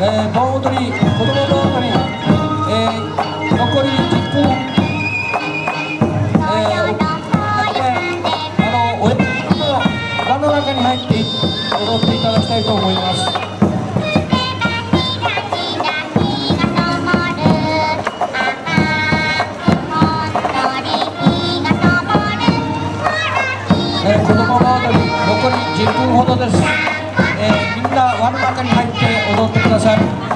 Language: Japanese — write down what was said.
えー、盆踊り子供盆踊り、えー、残り10分、えー、あのおやの輪の中に入って踊っていただきたいと思います。えー、子供の踊り残り10分ほどです、えー、みんな輪の中に入って踊ってください。